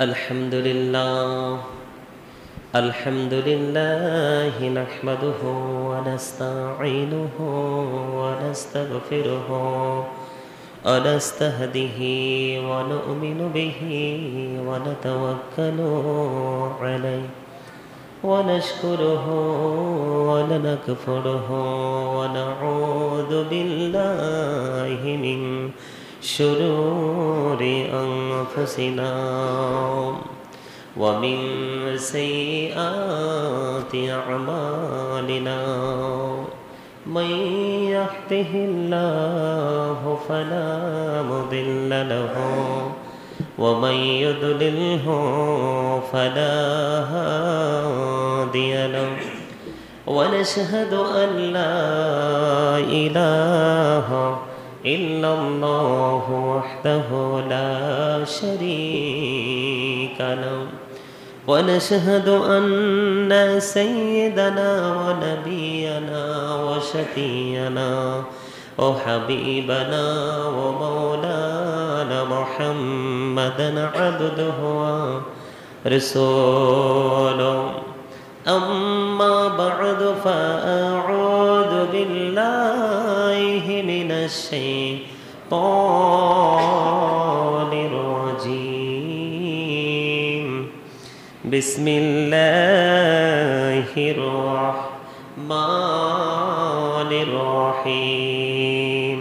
الحمد لله الحمد لله نحمده ونستعينه ونستغفره ونستهده ونؤمن به ونتوكل عليه ونشكره ونكفره ونعوذ بالله من شرور أنفسنا ومن سيئات أعمالنا. من يهده الله فلا مضل له ومن يضلله فلا هادي له. ونشهد أن لا إله إلا الله وحده لا شريك له. ونشهد أن سيدنا ونبينا وشفينا وحبيبنا ومولانا محمدا عبده ورسوله. أما بعد فأعوذ بالله الشيطان الرجيم. بسم الله الرحمن الرحيم.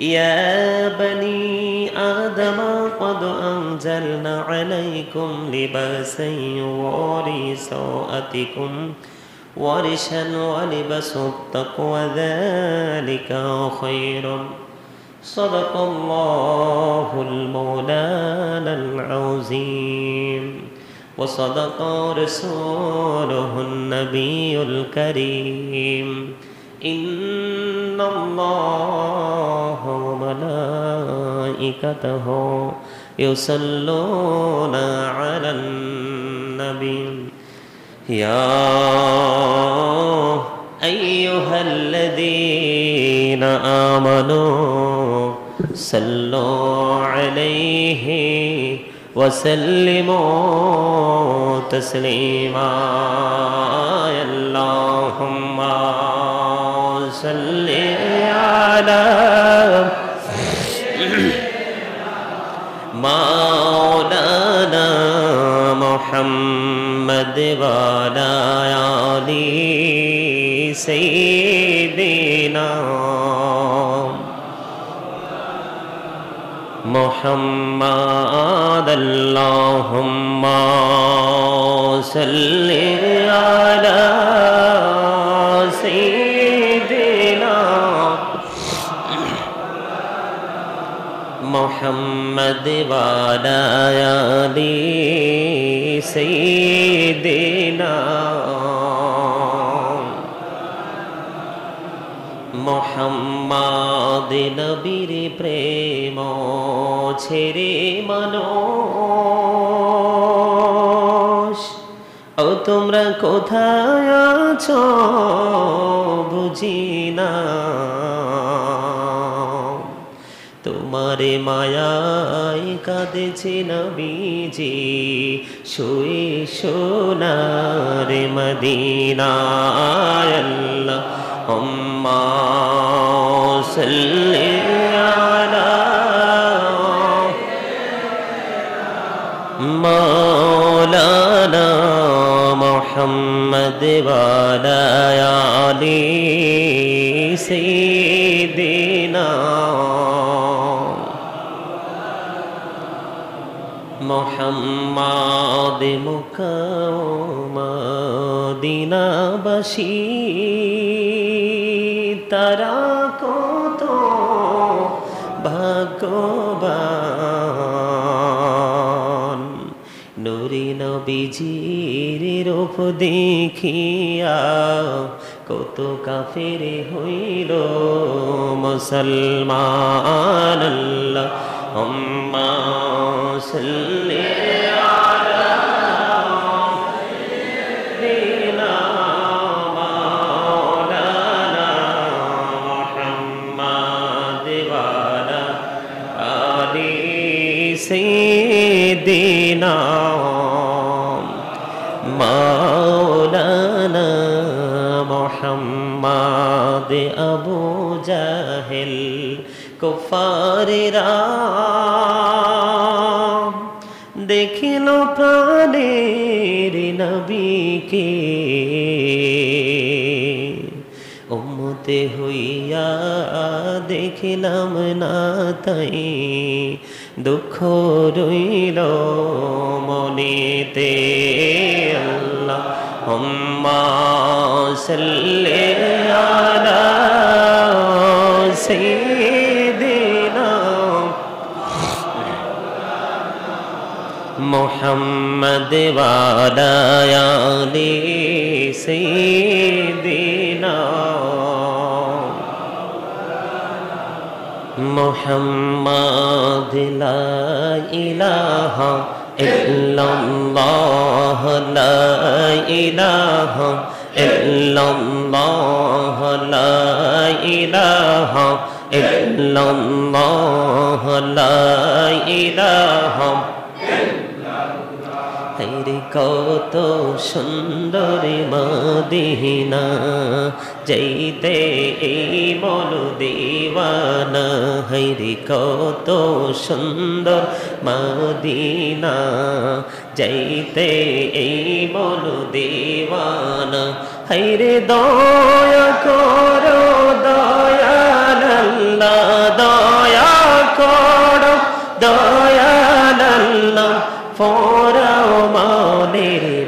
يا بني آدم قد أنزلنا عليكم لباسا يواري سوءتكم. ورشا ولبس التقوى ذلك خير. صدق الله المولانا العظيم. وصدق رسوله النبي الكريم. إن الله وملائكته يصلون على النبي. يا أيها الذين آمنوا صلوا عليه وسلموا تسليما. اللهم صل على مولانا محمد محمد والا علی سیدنا محمد اللہم صلی علی محمد وعلى آل سيدنا মোহাম্মদ নবীর প্রেম ছেড়ে মানুষ ও তোমরা কোথায় আছো বুঝি না তোমারে মায়াই কাঁদেছে নবীজি শুয়ে সোনার মদিনায় আল্লাহ অম্মা মোহাম্মদ ওয়ালা মোহাম্মদ মুকামদিনাবাসী তারা কত ভাগ্যবান। নুরি নবীজির রূপ দেখিয়া কত কাফের হইল মুসলমান। আল্লাহ صل على سيدنا مولانا محمد وعلى آل سيدنا مولانا محمد أبو جاهل كفار رام দেখিল প্রাণের নবীকে। উম্মতে হইয়া দেখিলাম না তাই দুঃখ রইল মনেতে। আল্লাহ হুম্মা সাল্লি আলা সাইয়্যিদিনা محمد وعلى آل سيدنا محمد لا إله إلا الله لا إله إلا الله لا إله إلا الله لا إله হাইরে কত সুন্দর মদিনা, যাইতে এই মন দিওয়ানা হাইরে কত সুন্দর মদিনা, যাইতে এই মন দিওয়ানা। হাইরে দয়া করো দয়াল্লা দয়া করো দয়াল্লা ফোরাও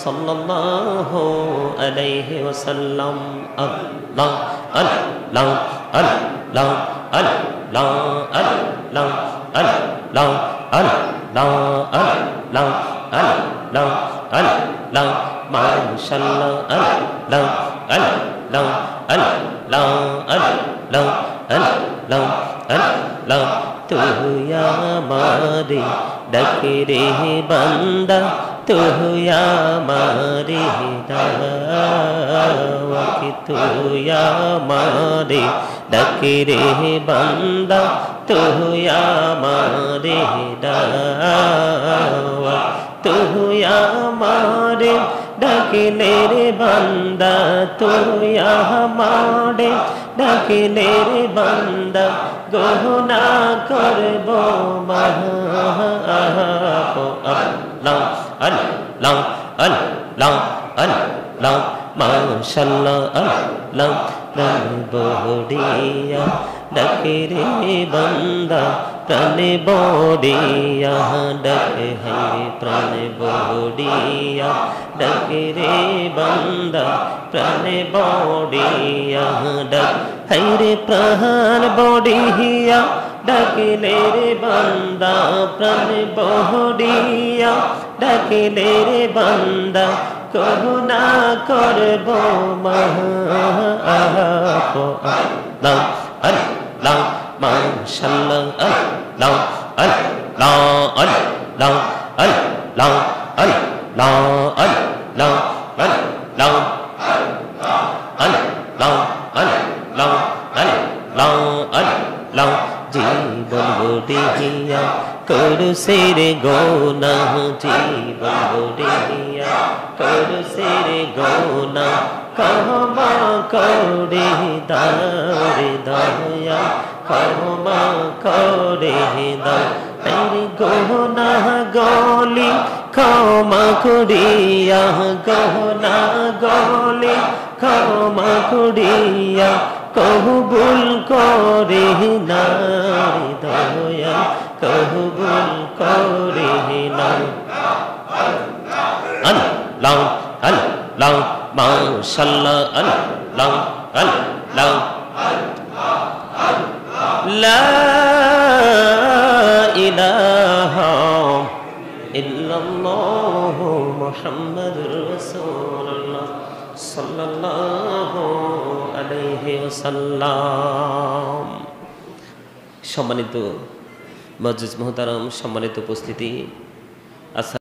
sallallahu alaihi wasallam Allah Allah Allah Allah Allah Allah Allah Allah Allah Allah Allah Allah Mashallah Allah Allah Allah Allah Allah Allah Allah Allah Allah Tu ya mari dakhi banda তুই আমারে ডাকে তুই আমারে ডাকে রে বান্দা তুই আমারে ডাওয়া তুই আমারে ডাকিলে রে বান্দা তুই আমারে ডাকিলে রে বান্দা, গহনা করব মাহাপ আল্লাহ। ال لام ال لام ال لام মাশাল্লাহ আল্লাহ প্রাণ বহরিয়া ডাকে রে বান্দা প্রাণে বহরিয়া ডাকে হে প্রাণে বহরিয়া ডাকে রে বান্দা প্রাণে বহরিয়া ডাক হে প্রাণ বড়িয়া ডাকিলে রে বান্দা প্রাণে বড়িয়া ডাকিলে রে বান্দা করুণা করব আল্লাহ আল্লাহ মাশাল্লাহ আল্লাহ আল্লাহ আল্লাহ আল্লাহ আল্লাহ আল্লাহ আল্লাহ আল্লাহ আল্লাহ আল্লাহ আল্লাহ জীবন গড়িয়া করু সেরে গোনা জীবন গড়িয়া করু সেরে গোনা কহমা করে দারে দয়া কহমা করে দাও তেরি গোনা গলি ক্ষমা করিয়া গহনা গলে ক্ষমা করিয়া কহবুল করে নাই দয়া কহবুল করে নাই। আল লাউ আল লাউ মাশাল্লাহ আল লাউ আল লাউ লা ইলাহা ইল্লাল্লাহু মুহাম্মাদুর রাসূলুল্লাহ সাল্লাল্লাহু সম্মানিত মজুজ মহতারাম সম্মানিত উপস্থিতি।